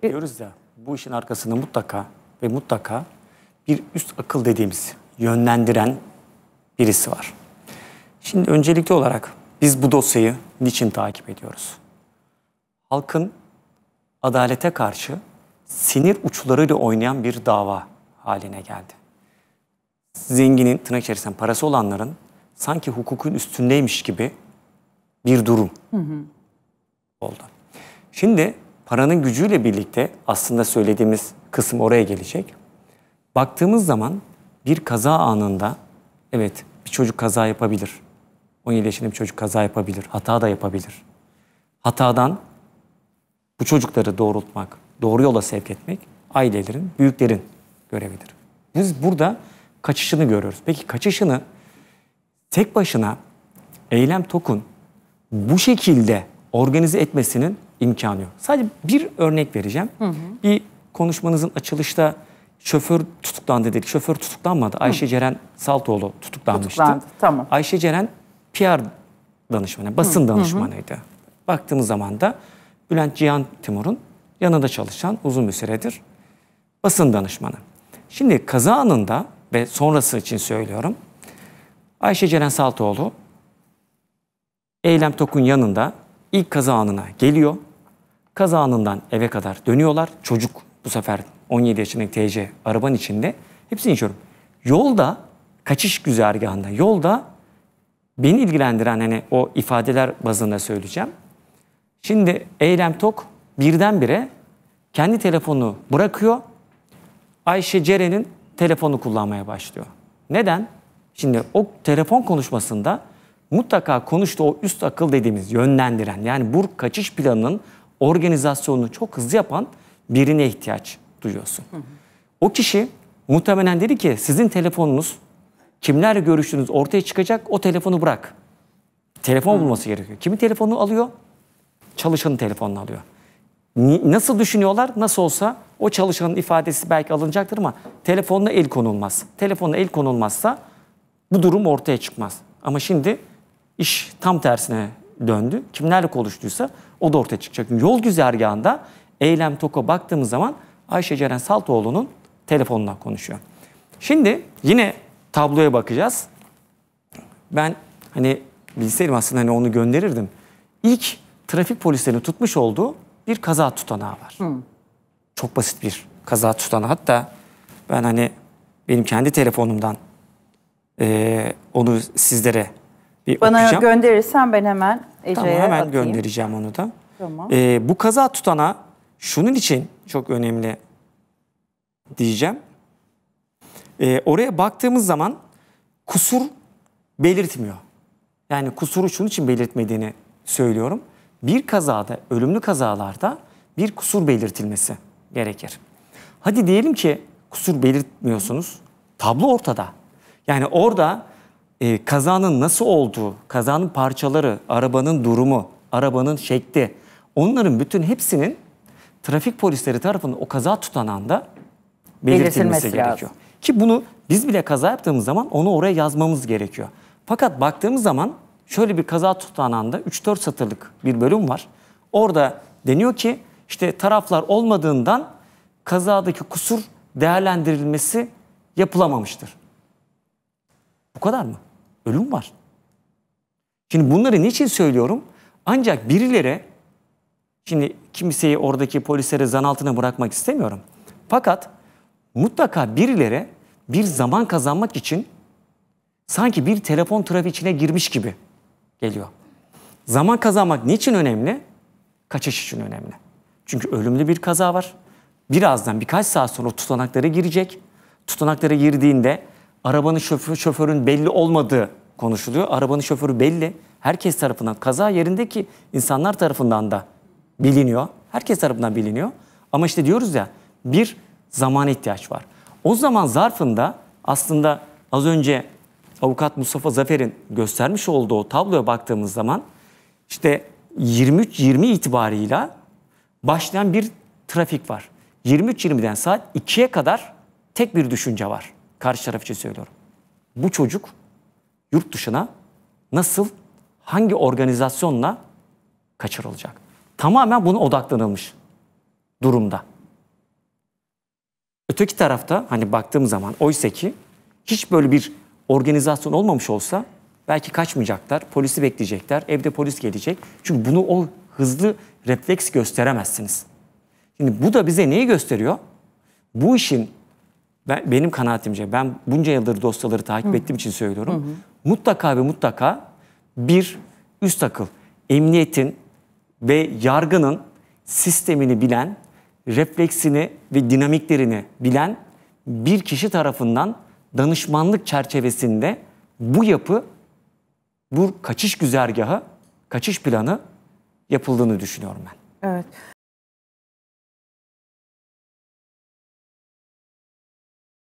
Hep diyoruz ya bu işin arkasında mutlaka ve mutlaka bir üst akıl dediğimiz yönlendiren birisi var. Şimdi öncelikli olarak biz bu dosyayı niçin takip ediyoruz? Halkın adalete karşı sinir uçlarıyla oynayan bir dava haline geldi. Zenginin, tırnak içerisinde parası olanların sanki hukukun üstündeymiş gibi bir durum oldu. Şimdi paranın gücüyle birlikte aslında söylediğimiz kısım oraya gelecek. Baktığımız zaman bir kaza anında evet bir çocuk kaza yapabilir. 17 yaşında bir çocuk kaza yapabilir. Hata da yapabilir. Hatadan bu çocukları doğrultmak, doğru yola sevk etmek ailelerin, büyüklerin görevidir. Biz burada kaçışını görüyoruz. Peki kaçışını tek başına Eylem Tokun bu şekilde organize etmesinin imkanı yok. Sadece bir örnek vereceğim. Hı hı. Bir konuşmanızın açılışta şoför tutuklandı dedik. Şoför tutuklanmadı. Hı. Ayşe Ceren Saltoğlu tutuklanmıştı. Tutuklandı, tamam. Ayşe Ceren PR danışmanı, basın hı. danışmanıydı. Hı hı. Baktığımız zaman da Bülent Cihan Timur'un yanında çalışan uzun bir süredir basın danışmanı. Şimdi kaza anında ve sonrası için söylüyorum. Ayşe Ceren Saltoğlu Eylem Tokun yanında ilk kaza anına geliyor. Kaza anından eve kadar dönüyorlar. Çocuk bu sefer 17 yaşındaki TC arabanın içinde. Hepsini içiyorum. Yolda kaçış güzergahında yolda beni ilgilendiren hani o ifadeler bazında söyleyeceğim. Şimdi Eylem Tok birdenbire kendi telefonunu bırakıyor. Ayşe Ceren'in telefonu kullanmaya başlıyor. Neden? Şimdi o telefon konuşmasında mutlaka konuştu o üst akıl dediğimiz yönlendiren yani bu kaçış planının organizasyonunu çok hızlı yapan birine ihtiyaç duyuyorsun. Hı hı. O kişi muhtemelen dedi ki sizin telefonunuz kimlerle görüştüğünüz ortaya çıkacak o telefonu bırak. Telefon hı. bulması gerekiyor. Kimin telefonunu alıyor? Çalışanın telefonunu alıyor. Nasıl düşünüyorlar? Nasıl olsa o çalışanın ifadesi belki alınacaktır ama telefonla el konulmaz. Telefonla el konulmazsa bu durum ortaya çıkmaz. Ama şimdi iş tam tersine döndü. Kimlerle konuştuysa o da ortaya çıkacak. Yol güzergahında Eylem Tok'a baktığımız zaman Ayşe Ceren Saltoğlu'nun telefonundan konuşuyor. Şimdi yine tabloya bakacağız. Ben hani bilseydim aslında hani onu gönderirdim. İlk trafik polislerinin tutmuş olduğu bir kaza tutanağı var. Hı. Çok basit bir kaza tutanağı. Hatta ben hani benim kendi telefonumdan e, onu sizlere bir Bana okuyacağım. gönderirsen ben hemen Ece'ye Tamam hemen atayım. göndereceğim onu da. Tamam. E, bu kaza tutanağı şunun için çok önemli diyeceğim. E, oraya baktığımız zaman kusur belirtmiyor. Yani kusuru şunun için belirtmediğini söylüyorum. Bir kazada, ölümlü kazalarda bir kusur belirtilmesi gerekir. Hadi diyelim ki kusur belirtmiyorsunuz. Tablo ortada. Yani orada e, kazanın nasıl olduğu, kazanın parçaları, arabanın durumu, arabanın şekli, onların bütün hepsinin trafik polisleri tarafından o kaza tutananda belirtilmesi, belirtilmesi gerekiyor. Lazım. Ki bunu biz bile kaza yaptığımız zaman onu oraya yazmamız gerekiyor. Fakat baktığımız zaman şöyle bir kaza tutananda 3-4 satırlık bir bölüm var. Orada deniyor ki işte taraflar olmadığından kazadaki kusur değerlendirilmesi yapılamamıştır. Bu kadar mı? Ölüm var. Şimdi bunları niçin söylüyorum? Ancak birileri, şimdi kimseyi oradaki polislere zan altına bırakmak istemiyorum. Fakat mutlaka birileri bir zaman kazanmak için sanki bir telefon trafiğine girmiş gibi geliyor. Zaman kazanmak niçin önemli? Kaçış için önemli. Çünkü ölümlü bir kaza var. Birazdan birkaç saat sonra tutanaklara girecek. Tutanaklara girdiğinde arabanın şoför, şoförün belli olmadığı konuşuluyor. Arabanın şoförü belli. Herkes tarafından kaza yerindeki insanlar tarafından da biliniyor. Herkes tarafından biliniyor. Ama işte diyoruz ya bir zaman ihtiyaç var. O zaman zarfında aslında az önce avukat Mustafa Zafer'in göstermiş olduğu tabloya baktığımız zaman işte 23-20 itibarıyla başlayan bir trafik var. 23-20'den saat 2'ye kadar tek bir düşünce var. Karşı taraf için söylüyorum. Bu çocuk yurt dışına nasıl, hangi organizasyonla kaçırılacak? Tamamen buna odaklanılmış. durumda. Öteki tarafta hani baktığım zaman oysa ki hiç böyle bir organizasyon olmamış olsa belki kaçmayacaklar, polisi bekleyecekler, evde polis gelecek. Çünkü bunu o hızlı refleks gösteremezsiniz. Şimdi bu da bize neyi gösteriyor? Bu işin ben, benim kanaatimce ben bunca yıldır dosyaları takip ettiğim için söylüyorum. Mutlaka ve mutlaka bir üst akıl, emniyetin ve yargının sistemini bilen, refleksini ve dinamiklerini bilen bir kişi tarafından danışmanlık çerçevesinde bu yapı, bu kaçış güzergahı, kaçış planı yapıldığını düşünüyorum ben. Evet.